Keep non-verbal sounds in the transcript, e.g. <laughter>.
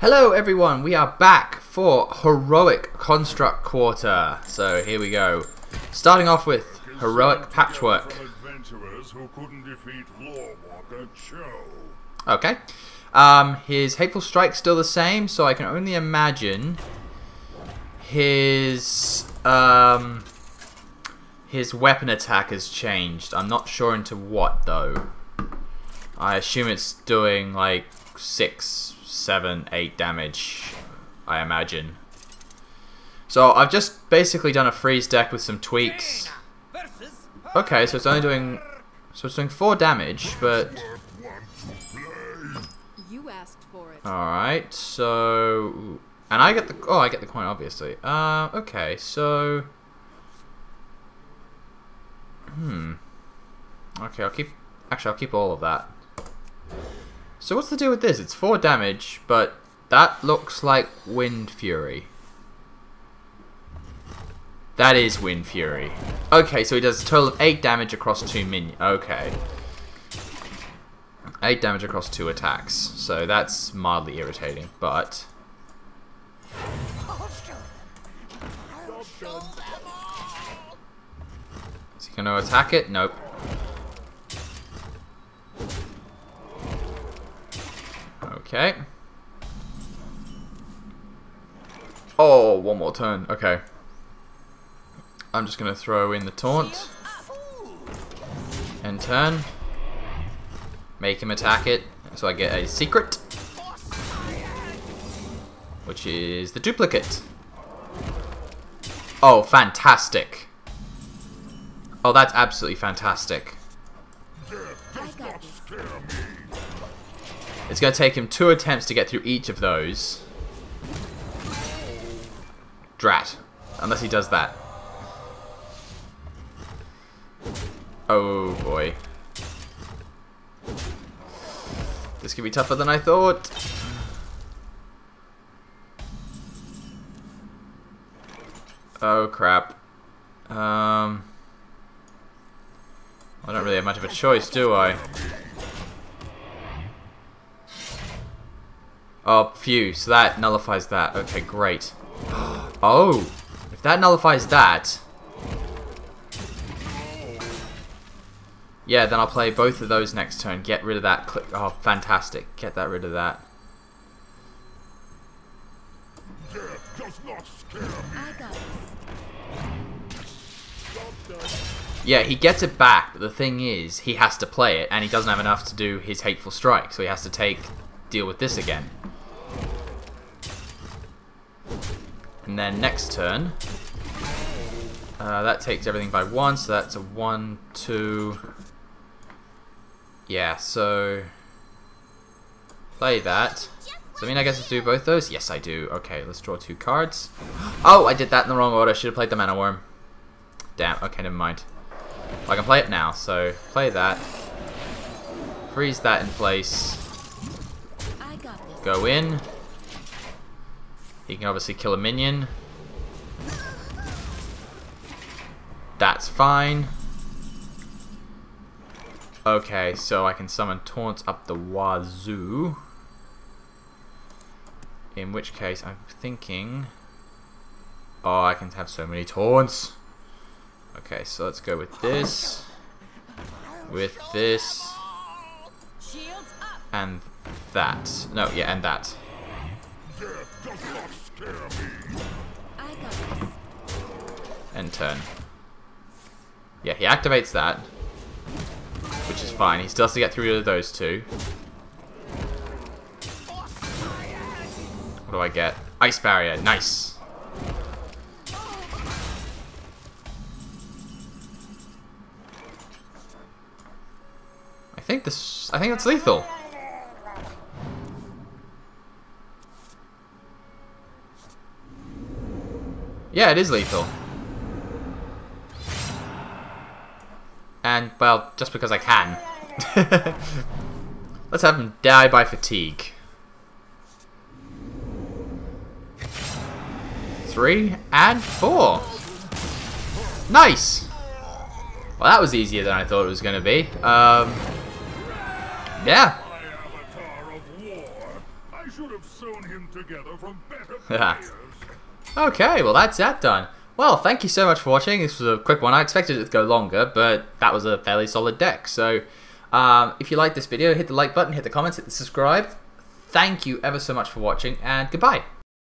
Hello everyone, we are back for Heroic Construct Quarter. So here we go. Starting off with Heroic Patchwerk. Okay. Um, his Hateful Strike's still the same, so I can only imagine his um, his weapon attack has changed. I'm not sure into what though. I assume it's doing like six, seven, eight damage. I imagine. So I've just basically done a freeze deck with some tweaks. Okay, so it's only doing so it's doing four damage, but You asked for it. Alright, so... And I get the... Oh, I get the coin, obviously. Uh, okay, so... Hmm. Okay, I'll keep... Actually, I'll keep all of that. So what's the deal with this? It's 4 damage, but that looks like Windfury. That is Windfury. Okay, so he does a total of 8 damage across 2 minions. Okay. 8 damage across 2 attacks. So that's mildly irritating, but... Is he going to attack it? Nope. Okay. Oh, one more turn. Okay. I'm just going to throw in the taunt. And turn. Make him attack it, so I get a secret. Which is the duplicate. Oh, fantastic. Oh, that's absolutely fantastic. It's going to take him two attempts to get through each of those. Drat. Unless he does that. Oh boy. This could be tougher than I thought. Oh crap. Um, I don't really have much of a choice, do I? Oh, phew. So that nullifies that. Okay, great. Oh, if that nullifies that, yeah, then I'll play both of those next turn. Get rid of that. Click. Oh, fantastic. Get that rid of that. Yeah, he gets it back, but the thing is, he has to play it, and he doesn't have enough to do his hateful strike, so he has to take deal with this again. And then next turn, uh, that takes everything by one, so that's a one, two. Yeah, so play that. So I mean, I guess let's do both those. Yes, I do. Okay, let's draw two cards. <gasps> Oh, I did that in the wrong order. I should have played the mana wyrm. Damn. Okay, never mind. I can play it now, so play that. Freeze that in place. I got this. Go in. He can obviously kill a minion. That's fine. Okay, so I can summon taunts up the wazoo. In which case, I'm thinking... Oh, I can have so many taunts. Okay, so let's go with this. With this. And that. No, yeah, and that. End turn. Yeah, he activates that. Which is fine. He still has to get through those two. What do I get? Ice barrier. Nice. I think this. I think that's lethal. Yeah, it is lethal. And, well, just because I can. <laughs> Let's have him die by fatigue. Three and four. Nice! Well, that was easier than I thought it was going to be. Um, yeah. My avatar of war. I should have sewn him together from better. <laughs> Okay, well that's that done. Well, thank you so much for watching. This was a quick one. I expected it to go longer, but that was a fairly solid deck. So, um, if you like this video, hit the like button, hit the comments, hit the subscribe. Thank you ever so much for watching, and goodbye.